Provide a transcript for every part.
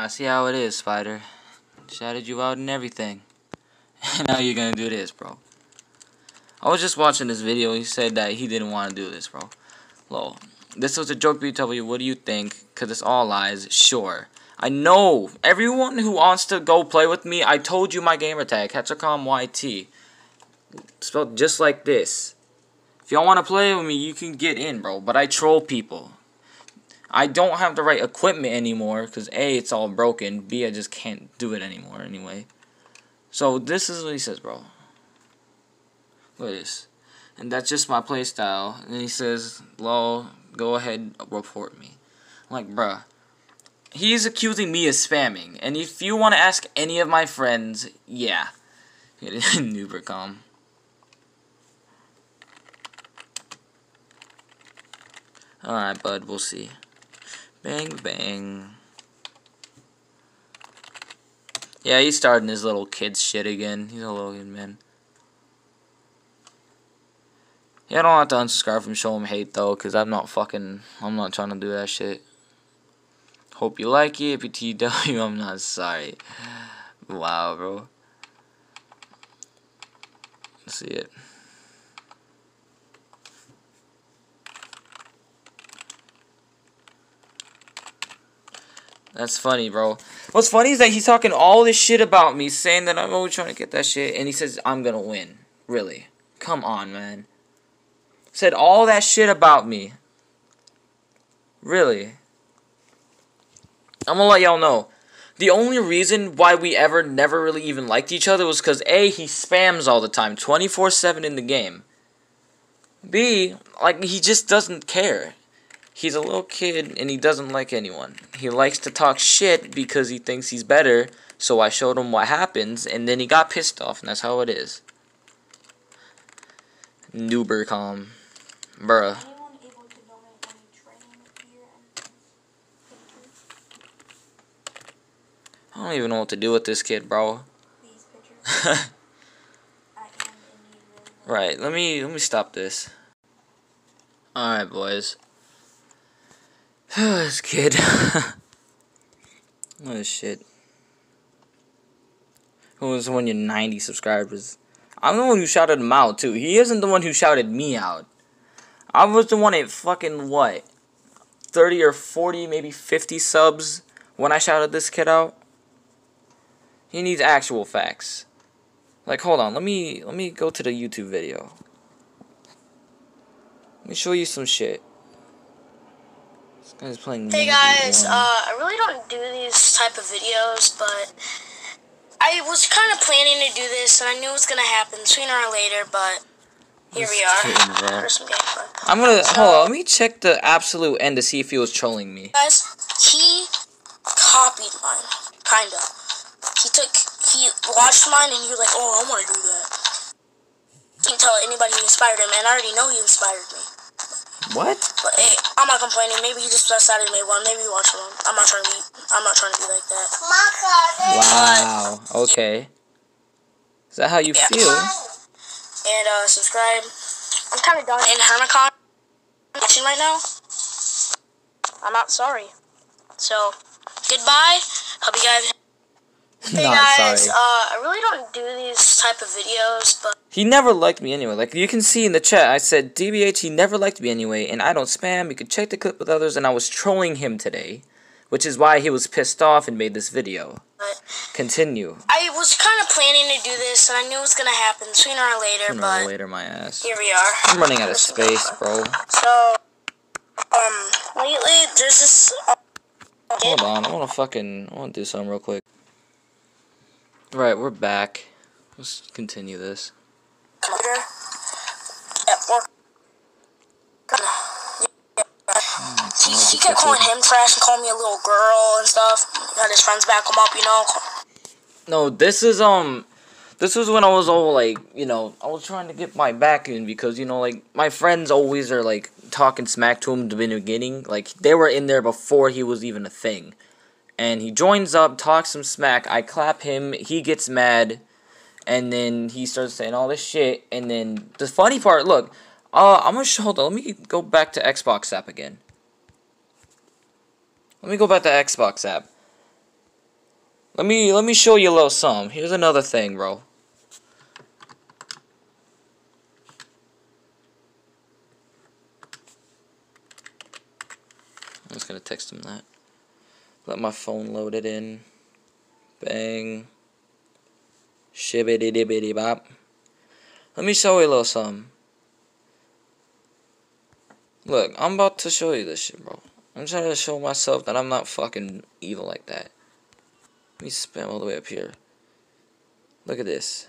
I see how it is, Spider. Shouted you out and everything. And now you're gonna do this, bro. I was just watching this video. He said that he didn't want to do this, bro. Lol. This was a joke BW. What do you think? Because it's all lies. Sure. I know. Everyone who wants to go play with me, I told you my gamer tag. Hetzercom YT. Spelled just like this. If y'all want to play with me, you can get in, bro. But I troll people. I don't have the right equipment anymore because A, it's all broken. B, I just can't do it anymore anyway. So this is what he says, bro. Look at this. And that's just my playstyle. And he says, lol, go ahead, report me. I'm like, bruh. He's accusing me of spamming. And if you want to ask any of my friends, yeah. Nubercom. Alright, bud, we'll see. Bang, bang. Yeah, he's starting his little kid shit again. He's a little man. Yeah, I don't have to unsubscribe from Show Him Hate, though, because I'm not fucking... I'm not trying to do that shit. Hope you like it. If you TW, I'm not sorry. Wow, bro. Let's see it. That's funny, bro. What's funny is that he's talking all this shit about me, saying that I'm always trying to get that shit, and he says I'm gonna win. Really? Come on, man. Said all that shit about me. Really? I'm gonna let y'all know. The only reason why we ever never really even liked each other was because A, he spams all the time, 24 7 in the game. B, like, he just doesn't care. He's a little kid and he doesn't like anyone. He likes to talk shit because he thinks he's better, so I showed him what happens, and then he got pissed off, and that's how it is. Nubercom. Bruh. I don't even know what to do with this kid, bro. right, let me let me stop this. Alright, boys. this kid. is oh, shit. Who was when you're 90 subscribers? I'm the one who shouted him out, too. He isn't the one who shouted me out. I was the one at fucking, what? 30 or 40, maybe 50 subs when I shouted this kid out? He needs actual facts. Like, hold on, let me, let me go to the YouTube video. Let me show you some shit. Playing Hey guys, uh, I really don't do these type of videos, but I was kind of planning to do this, and I knew it was gonna happen sooner or later, but here we are. Some gameplay. I'm gonna so, hold on. Let me check the absolute end to see if he was trolling me. Guys, he copied mine, kinda. He took, he watched mine, and he was like, "Oh, I want to do that." Can't tell anybody he inspired him, and I already know he inspired me. What? But hey, I'm not complaining. Maybe he just decided to make one. Maybe he watched one. I'm not trying to be. I'm not trying to be like that. Wow. Okay. Is that how you yeah. feel? And uh, subscribe. I'm kind of done in Hermicon watching right now. I'm not sorry. So, goodbye. Hope you guys. Hey guys, sorry. uh, I really don't do these type of videos, but he never liked me anyway. Like you can see in the chat, I said DBH he never liked me anyway, and I don't spam. You can check the clip with others, and I was trolling him today, which is why he was pissed off and made this video. But Continue. I was kind of planning to do this, and I knew it was gonna happen sooner or later. Sooner but or later, my ass. Here we are. I'm running out of space, bro. So, um, lately there's this. Uh, Hold on, I wanna fucking, I wanna do something real quick. Right, we're back. Let's continue this. Computer at work. He, he kept calling him trash and calling me a little girl and stuff. Had his friends back him up, you know. No, this is um, this was when I was all like, you know, I was trying to get my back in because you know, like my friends always are like talking smack to him in the beginning. Like they were in there before he was even a thing and he joins up, talks some smack. I clap him. He gets mad, and then he starts saying all this shit. And then the funny part, look, uh, I'm gonna show. Hold on, let me go back to Xbox app again. Let me go back to Xbox app. Let me let me show you a little something. Here's another thing, bro. I'm just gonna text him that. Let my phone load it in. Bang. Shibbity dibbity bop. Let me show you a little something. Look, I'm about to show you this shit, bro. I'm trying to show myself that I'm not fucking evil like that. Let me spam all the way up here. Look at this.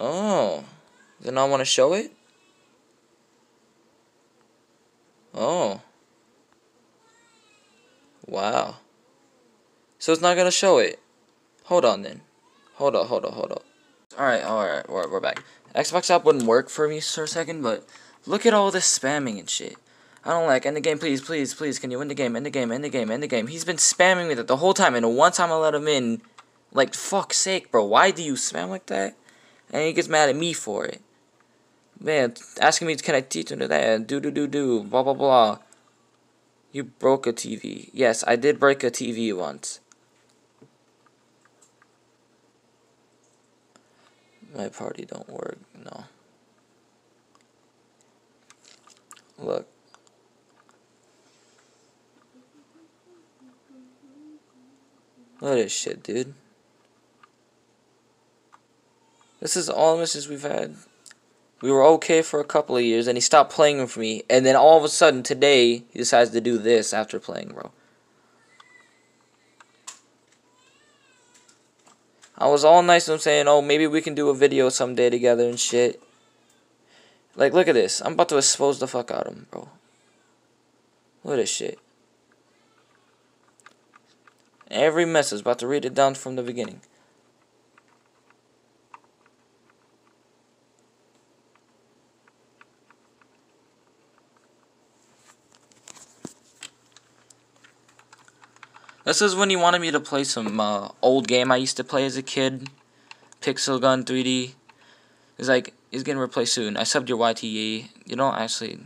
Oh. Then I want to show it? Oh. Wow. So it's not going to show it. Hold on then. Hold on, hold on, hold on. Alright, alright, we're, we're back. Xbox app wouldn't work for me for a second, but look at all this spamming and shit. I don't like, end the game, please, please, please, can you end the game, end the game, end the game, end the game. He's been spamming me that the whole time, and the one time I let him in, like, fuck's sake, bro, why do you spam like that? And he gets mad at me for it. Man, asking me, can I teach him to that? Do, do, do, do, blah, blah, blah. You broke a TV. Yes, I did break a TV once. My party don't work, no. Look. Look at this shit, dude. This is all the missions we've had. We were okay for a couple of years, and he stopped playing for me. And then all of a sudden, today, he decides to do this after playing, bro. I was all nice to him saying, oh, maybe we can do a video someday together and shit. Like, look at this. I'm about to expose the fuck out of him, bro. Look at this shit. Every message, about to read it down from the beginning. This is when he wanted me to play some uh, old game I used to play as a kid. Pixel Gun 3D. He's like, he's getting replaced soon. I subbed your YTE. You don't actually...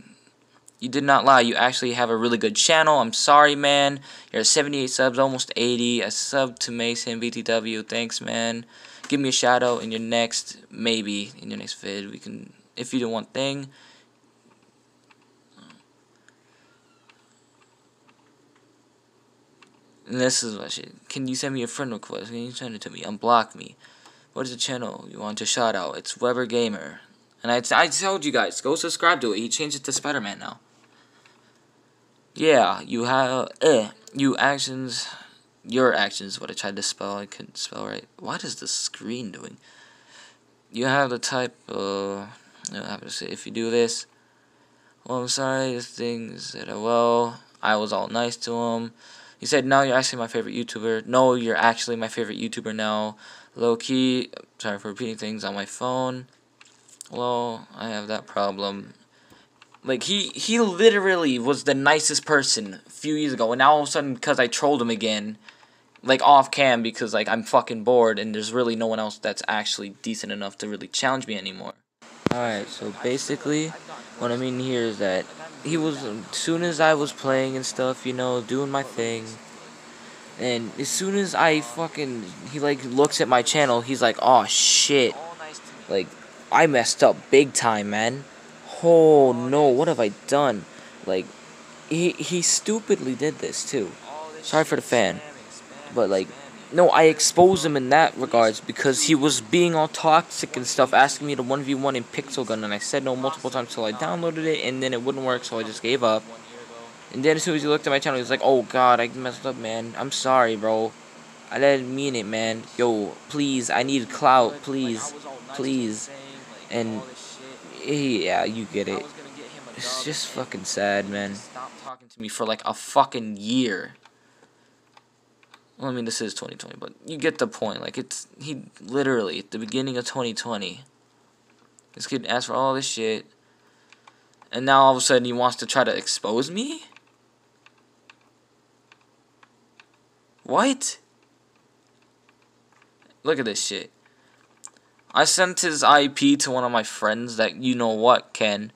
You did not lie. You actually have a really good channel. I'm sorry, man. You're at 78 subs, almost 80. I subbed to Mason BTW. Thanks, man. Give me a shout out in your next, maybe, in your next vid. We can, if you do one thing, And this is what shit. Can you send me a friend request? Can you send it to me? Unblock me. What is the channel you want to shout out? It's Weber Gamer. And I, I told you guys, go subscribe to it. He changed it to Spider-Man now. Yeah, you have, eh, you actions, your actions, what I tried to spell, I couldn't spell right. What is the screen doing? You have the type, uh, I to say, if you do this, well, I'm sorry, things that, are well, I was all nice to him. He said, "No, you're actually my favorite YouTuber. No, you're actually my favorite YouTuber now. Low key, sorry for repeating things on my phone. Well, I have that problem. Like he he literally was the nicest person a few years ago, and now all of a sudden, because I trolled him again, like off cam, because like I'm fucking bored, and there's really no one else that's actually decent enough to really challenge me anymore. Alright, so basically, what I mean here is that he was as soon as I was playing and stuff, you know, doing my thing. And as soon as I fucking he like looks at my channel, he's like, "Oh shit." Like I messed up big time, man. Oh no, what have I done? Like he he stupidly did this too. Sorry for the fan. But like no, I exposed him in that regards because he was being all toxic and stuff, asking me to 1v1 in Pixel Gun, and I said no multiple times till I downloaded it, and then it wouldn't work, so I just gave up. And then as soon as he looked at my channel, he was like, oh god, I messed up, man. I'm sorry, bro. I didn't mean it, man. Yo, please, I need clout, please. Please. And, yeah, you get it. It's just fucking sad, man. Stop talking to me for like a fucking year. Well, I mean, this is 2020, but you get the point. Like, it's, he literally, at the beginning of 2020, this kid asked for all this shit, and now all of a sudden he wants to try to expose me? What? Look at this shit. I sent his IP to one of my friends that you know what, Ken.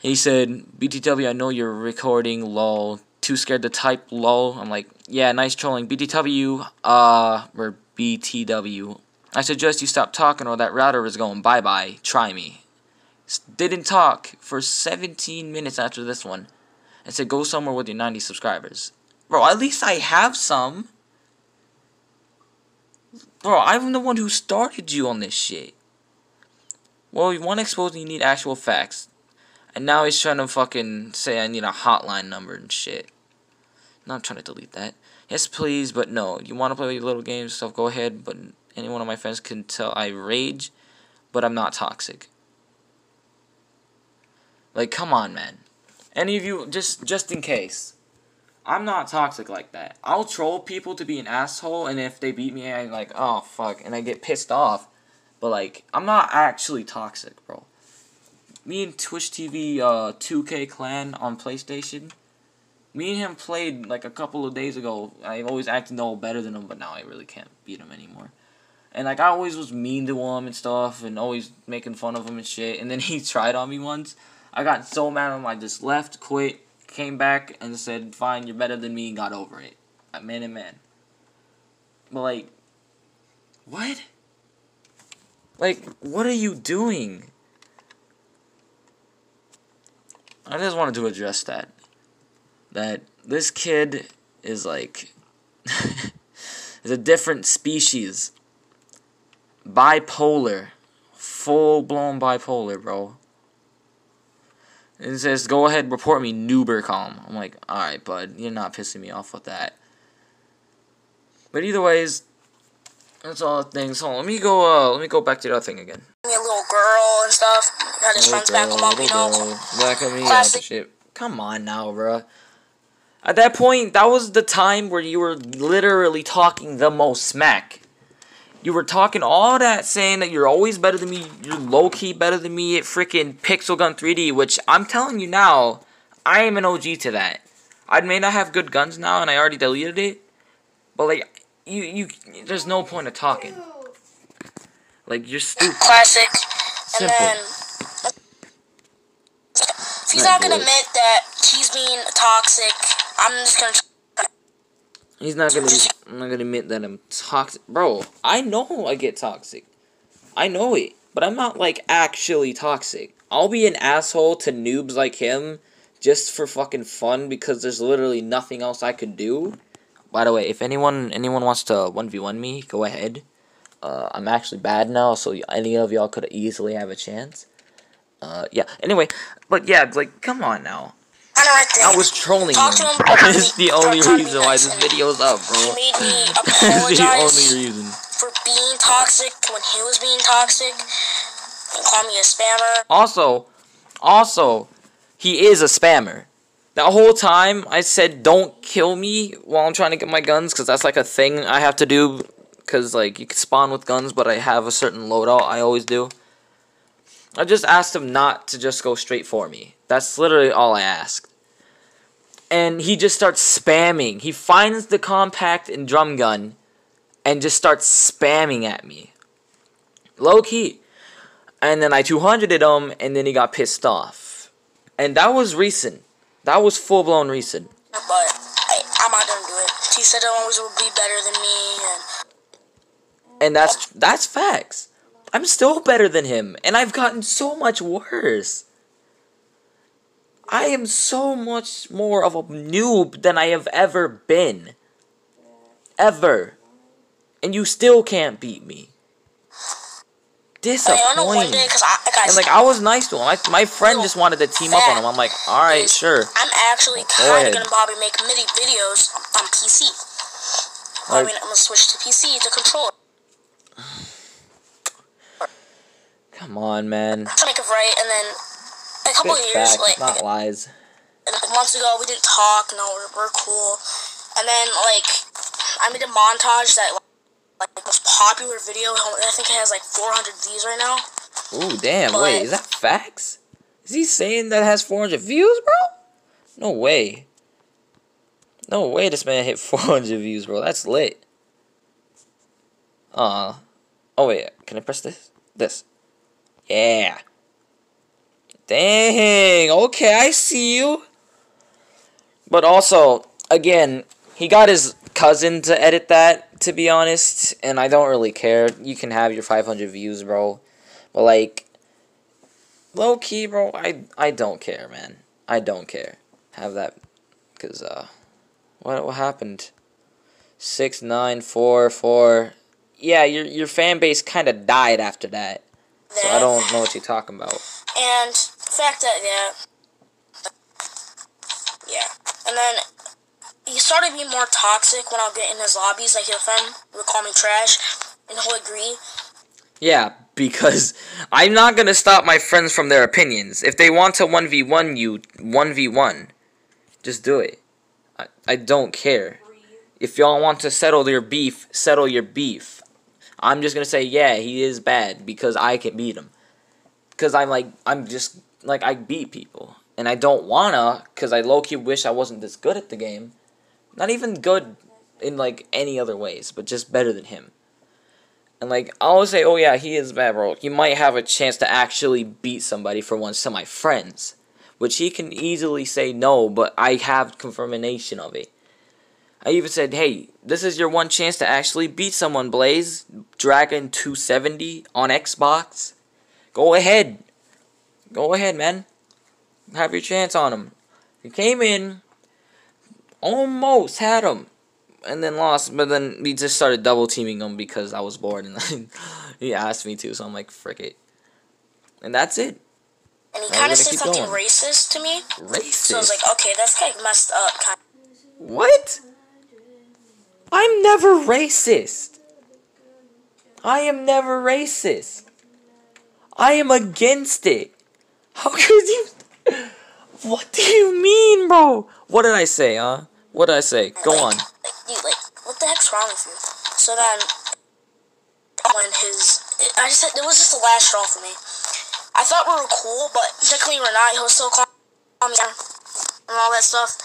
He said, BTW, I know you're recording, lol. too scared to type lol. I'm like, yeah, nice trolling. BTW, uh, or BTW. I suggest you stop talking or that router is going bye bye. Try me. Didn't talk for 17 minutes after this one. And said go somewhere with your 90 subscribers. Bro, at least I have some. Bro, I'm the one who started you on this shit. Well, you want to expose you need actual facts. And now he's trying to fucking say I need a hotline number and shit. No, I'm trying to delete that. Yes, please, but no. You want to play little games, stuff, go ahead. But any one of my friends can tell I rage, but I'm not toxic. Like, come on, man. Any of you, just just in case. I'm not toxic like that. I'll troll people to be an asshole, and if they beat me, I'm like, oh, fuck, and I get pissed off. But, like, I'm not actually toxic, bro. Me and Twitch TV uh, 2K Clan on PlayStation, me and him played, like, a couple of days ago. I always acted no better than him, but now I really can't beat him anymore. And, like, I always was mean to him and stuff, and always making fun of him and shit. And then he tried on me once. I got so mad at him, I just left, quit, came back, and said, fine, you're better than me, and got over it. Man and man. But, like, what? Like, what are you doing? I just wanted to address that. That this kid is like is a different species. Bipolar. Full blown bipolar, bro. It says, go ahead, report me, Noobercom. I'm like, alright, bud, you're not pissing me off with that. But either ways, that's all the things. Hold on, let me go. Uh, let me go back to the other thing again. A little girl and stuff. Had his friends back him up, you know. Back at me, Classic. shit. Come on now, bro. At that point, that was the time where you were literally talking the most smack. You were talking all that, saying that you're always better than me. You're low key better than me at freaking Pixel Gun 3D, which I'm telling you now, I am an OG to that. I may not have good guns now, and I already deleted it, but like you you there's no point of talking. Like you're stupid. Classic. Simple. And then if he's not, not gonna admit that he's being toxic, I'm just gonna. He's not gonna. I'm not gonna admit that I'm toxic, bro. I know I get toxic. I know it, but I'm not like actually toxic. I'll be an asshole to noobs like him just for fucking fun because there's literally nothing else I could do. By the way, if anyone anyone wants to 1v1 me, go ahead. Uh, I'm actually bad now, so any of y'all could easily have a chance. Uh, yeah. Anyway, but yeah, like, come on now. I was trolling him. This is the only reason why this video is up, bro. He made me apologize the only reason. for being toxic when he was being toxic. And call me a spammer. Also, also, he is a spammer. The whole time I said don't kill me while I'm trying to get my guns because that's like a thing I have to do because like you can spawn with guns but I have a certain loadout I always do. I just asked him not to just go straight for me. That's literally all I asked. And he just starts spamming. He finds the compact and drum gun and just starts spamming at me. Low key. And then I 200'd him and then he got pissed off. And that was recent. That was full blown recent. But I, am not gonna do it. He said it always would be better than me, and and that's that's facts. I'm still better than him, and I've gotten so much worse. I am so much more of a noob than I have ever been. Ever. And you still can't beat me disappointing. and like I was nice to him. I, my friend just wanted to team up on him. I'm like, all right, sure. I'm actually kind of gonna probably make MIDI videos on PC. Like, I mean, I'm gonna switch to PC to control. Come on, man. To make it right, and then a couple years, facts, like not lies. Like months ago, we didn't talk. No, we're, we're cool. And then like I made a montage that. Like, like most popular video. I think it has like 400 views right now. Ooh, damn! But, wait, is that facts? Is he saying that has 400 views, bro? No way. No way this man hit 400 views, bro. That's lit. Uh. Oh, wait. Can I press this? This. Yeah. Dang. Okay, I see you. But also, again, he got his cousin to edit that, to be honest, and I don't really care. You can have your 500 views, bro. But, like, low key, bro, I, I don't care, man. I don't care. Have that, because, uh, what, what happened? Six, nine, four, four. Yeah, your, your fan base kind of died after that. So I don't know what you're talking about. And fact that, yeah. Yeah. And then he started being more toxic when I'll get in his lobbies. Like, he'll friend would call me trash, and he'll agree. Yeah, because I'm not gonna stop my friends from their opinions. If they want to 1v1 you, 1v1. Just do it. I, I don't care. If y'all want to settle your beef, settle your beef. I'm just gonna say, yeah, he is bad because I can beat him. Because I'm like, I'm just, like, I beat people. And I don't wanna, because I low key wish I wasn't this good at the game. Not even good in, like, any other ways, but just better than him. And like I always say, oh yeah, he is bad, bro. You might have a chance to actually beat somebody for once to my friends, which he can easily say no, but I have confirmation of it. I even said, hey, this is your one chance to actually beat someone, Blaze. Dragon 270 on Xbox. Go ahead. Go ahead, man. Have your chance on him. He came in, almost had him and then lost. But then we just started double teaming him because I was bored, and then he asked me to, so I'm like, frick it. And that's it. And he kind of said something going. racist to me. Racist. So I was like, okay, that's of messed up. What? I'm never racist. I am never racist. I am against it. How could you? What do you mean, bro? What did I say, huh? What did I say? Go like, on. Like, dude, like, what the heck's wrong with you? So then, when his, I just, it was just the last straw for me. I thought we were cool, but technically we're not. He was still calling me and all that stuff.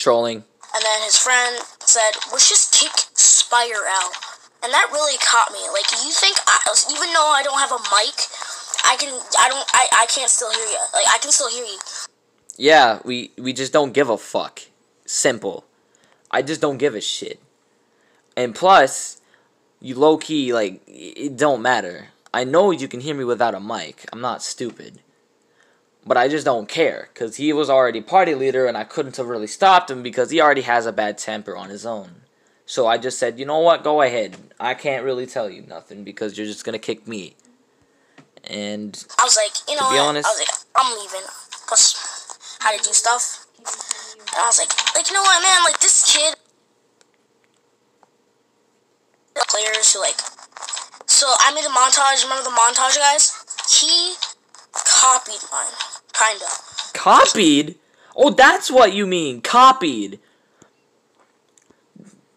Trolling. And then his friend said, let's just kick Spire out. And that really caught me. Like, you think, I, even though I don't have a mic, I can, I don't, I, I can't still hear you. Like, I can still hear you. Yeah, we, we just don't give a fuck. Simple. I just don't give a shit. And plus, you low key, like, it don't matter. I know you can hear me without a mic. I'm not stupid. But I just don't care. Because he was already party leader and I couldn't have really stopped him because he already has a bad temper on his own. So I just said, you know what, go ahead. I can't really tell you nothing because you're just going to kick me. And I was like, you know what? Honest, I was like, I'm leaving. Because how to do stuff. And I was like, like, you know what, man? Like, this kid... Players who, like... So, I made a montage. Remember the montage, guys? He copied mine. Kinda. Copied? Oh, that's what you mean. Copied.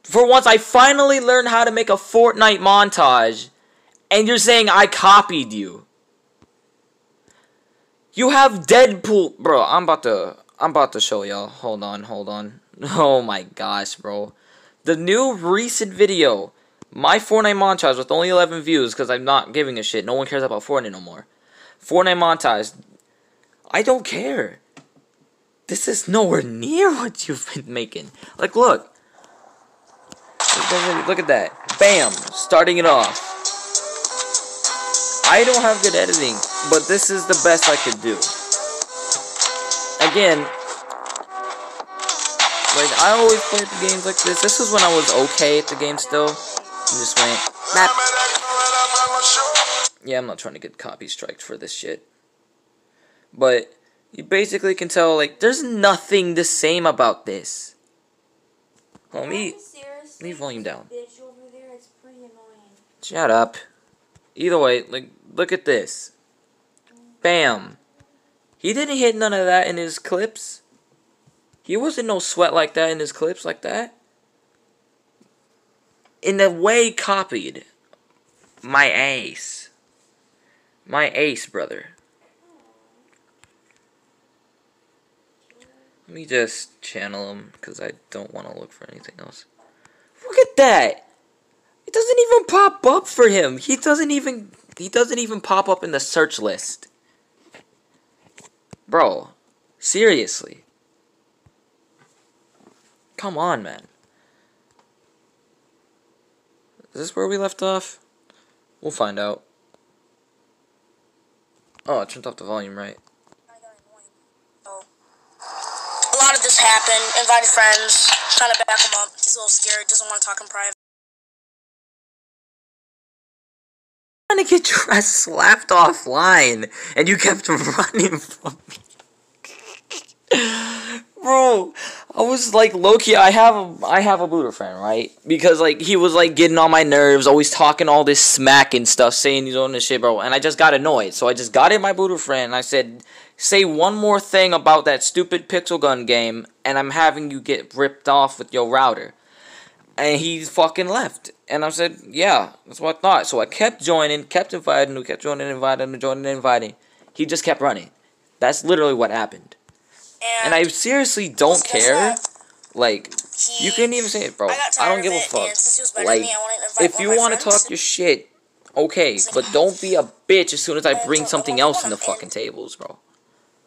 For once, I finally learned how to make a Fortnite montage. And you're saying I copied you. You have Deadpool. Bro, I'm about to... I'm about to show y'all. Hold on, hold on. Oh my gosh, bro. The new recent video. My Fortnite montage with only 11 views because I'm not giving a shit. No one cares about Fortnite no more. Fortnite montage. I don't care. This is nowhere near what you've been making. Like, look. Look at that. Bam. Starting it off. I don't have good editing, but this is the best I could do again, like, I always played the games like this. This was when I was okay at the game still. And just went, Map. Yeah, I'm not trying to get copy striked for this shit. But, you basically can tell, like, there's nothing the same about this. Me, leave volume down. Shut up. Either way, like, look at this. Bam. He didn't hit none of that in his clips. He wasn't no sweat like that in his clips like that. In a way copied my ace. My ace, brother. Let me just channel him because I don't want to look for anything else. Look at that. Doesn't even pop up for him. He doesn't even he doesn't even pop up in the search list. Bro, seriously. come on, man. Is this where we left off? We'll find out. Oh, I turned off the volume right. A lot of this happened. Invited friends, trying to back him up. He's a little scared, doesn't want to talk in private. Trying to get your ass slapped offline, and you kept running from me. Bro, I was like Loki. I have a I have a booter friend, right? Because like he was like getting on my nerves, always talking all this smack and stuff, saying he's on this shit, bro. And I just got annoyed, so I just got in my booter friend. and I said, "Say one more thing about that stupid pixel gun game, and I'm having you get ripped off with your router." And he fucking left. And I said, yeah, that's what I thought. So I kept joining, kept inviting, kept joining, inviting, and joining, inviting. He just kept running. That's literally what happened. And, And I seriously don't care. Like, he, you couldn't even say it, bro. I, I don't give a fuck. And since he was better Like, me, I wanted to invite If you want to talk your shit, okay. But don't be a bitch as soon as I bring something else in the fucking tables, bro.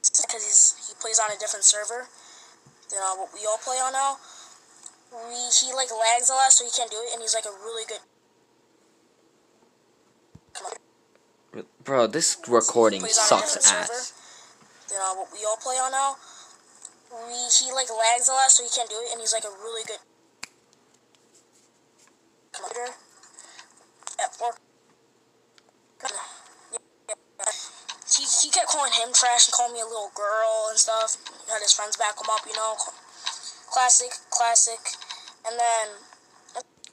because he's he plays on a different server than uh, what we all play on now. We he like lags a lot, so he can't do it, and he's like a really good. Bro, this recording Plays on a sucks server. ass. Than uh, what we all play on now. We he like lags a lot, so he can't do it, and he's like a really good. Computer. At work. He, he kept calling him trash and calling me a little girl and stuff. He had his friends back him up, you know. Classic, classic. And then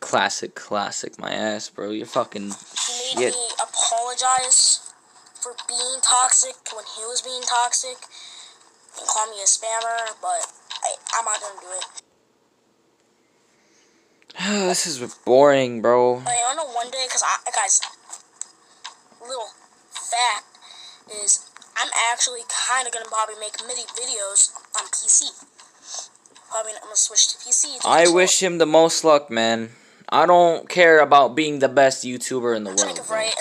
Classic, classic, my ass, bro. You're fucking he made me apologize for being toxic when he was being toxic. And call me a spammer, but I, I'm not gonna do it. this is boring, bro. I know one day, because I, guys, little fact is I'm actually kind of gonna probably make MIDI videos on PC. Probably I'm gonna switch to PC. to I wish him the most luck, man. I don't care about being the best YouTuber in the world. right,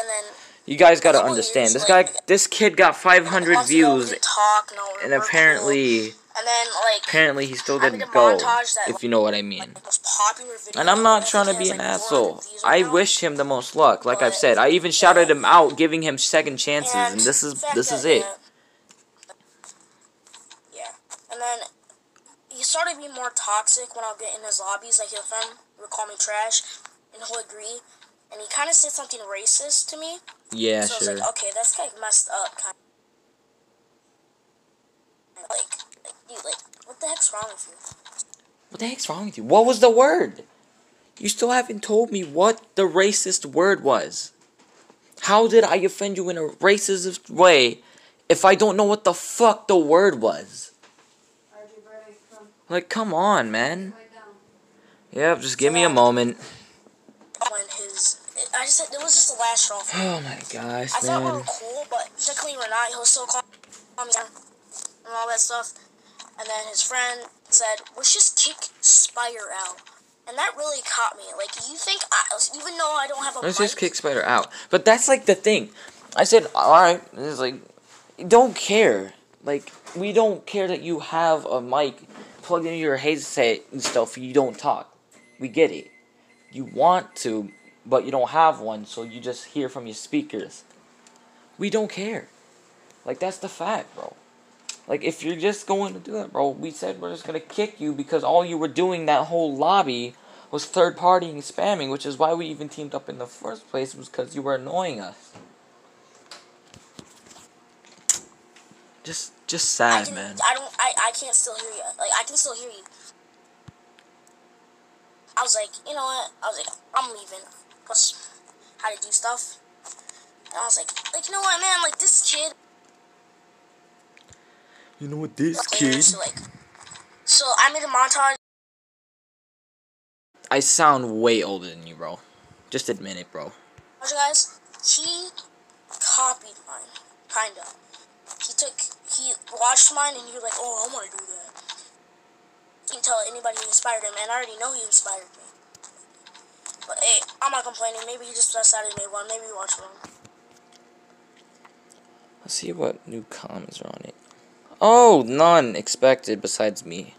You guys gotta understand. years, This like- guy, this kid got 500 once in a while we views, talk, no, and apparently, and then like apparently he still didn't go. that, If you know what I mean. like, most popular video. And I'm not trying to be an asshole. I now. wish him the most luck. Like I've said, I even shouted him out, giving him second chances, And and this is this is that, it. Yeah. and then started being more toxic when I would get in his lobbies. Like he'll friend would call me trash, and he'll agree. And he kind of said something racist to me. Yeah, so I sure. was like, okay, that's kind of messed up. Kind of. Like, like, dude, like, what the heck's wrong with you? What the heck's wrong with you? What was the word? You still haven't told me what the racist word was. How did I offend you in a racist way if I don't know what the fuck the word was? RJ Brady, come Like, come on, man. down. Yep, just give me a moment. When his, I just it was just the last straw. for. Oh my gosh, I thought we were cool, but technically we're not. He'll still call me and all that stuff. And then his friend said, "Let's just kick Spire out," and that really caught me. Like, you think I, even though I don't have a Let's mic, just kick Spider out. But that's like the thing. I said, alright. It's like, don't care. Like, we don't care that you have a mic plugged into your headset and stuff. You don't talk. We get it. You want to, but you don't have one, so you just hear from your speakers. We don't care. Like, that's the fact, bro. Like, if you're just going to do that, bro, we said we're just gonna kick you because all you were doing that whole lobby was third party and spamming, which is why we even teamed up in the first place, was because you were annoying us. Just, just I sad, can, man. I don't, I, I can't still hear you. Like, I can still hear you. I was like, you know what? I was like, I'm leaving. Plus, how to do stuff. And I was like, like, you know what, man? Like, this kid You know what, this Okay, So like, so I made a montage. I sound way older than you, bro. Just admit it, bro. Guys, he copied mine, kinda. He took, he watched mine, and he was like, "Oh, I want to do that." You can tell anybody who inspired him, and I already know he inspired me. But hey, I'm not complaining. Maybe he just decided to make one. Maybe he watched one. Let's see what new comments are on it. Oh, none expected besides me.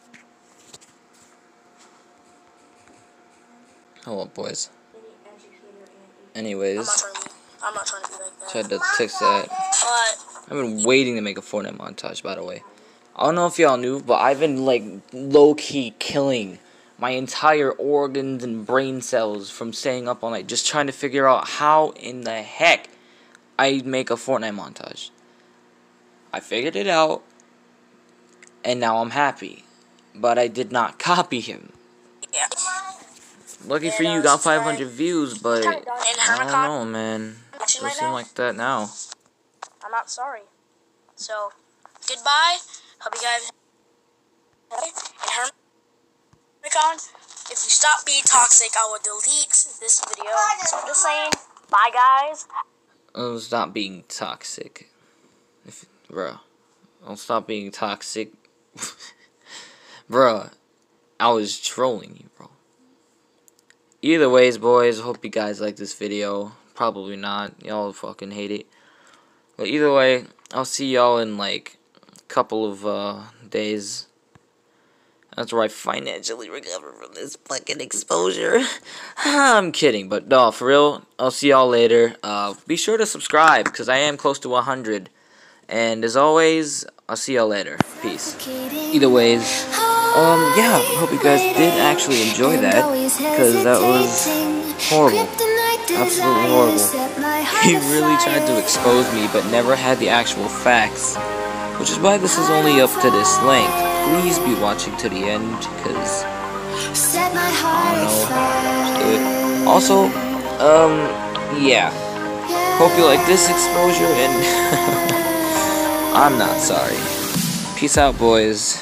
Hold up, boys. Any educator and I'm Anyways, not trying to be. I'm not trying to be like that. tried to text that. But I've been waiting to make a Fortnite montage, by the way. I don't know if y'all knew, but I've been like low key killing my entire organs and brain cells from staying up all night just trying to figure out how in the heck I make a Fortnite montage. I figured it out, and now I'm happy. But I did not copy him. yeah. Lucky for you, got subscribe. 500 views, but I don't know, man. Doesn't seem like that now. I'm not sorry. So, goodbye. Hope you guys. And Hermicon, if you stop being toxic, I will delete this video. So I'm just saying, bye guys. I'll stop being toxic. If, bruh. I'll stop being toxic. bruh. I was trolling you, bro. Either ways, boys, hope you guys like this video. Probably not. Y'all fucking hate it. But either way, I'll see y'all in like a couple of uh, days. That's where I financially recover from this fucking exposure. I'm kidding, but no, for real, I'll see y'all later. Uh, be sure to subscribe, because I am close to 100. And as always, I'll see y'all later. Peace. Either ways, um, yeah, hope you guys did actually enjoy that, because that was horrible. Absolutely horrible. He really tried to expose me, but never had the actual facts. Which is why this is only up to this length. Please be watching to the end, because I don't know. Also, um, yeah. Hope you like this exposure, and I'm not sorry. Peace out, boys.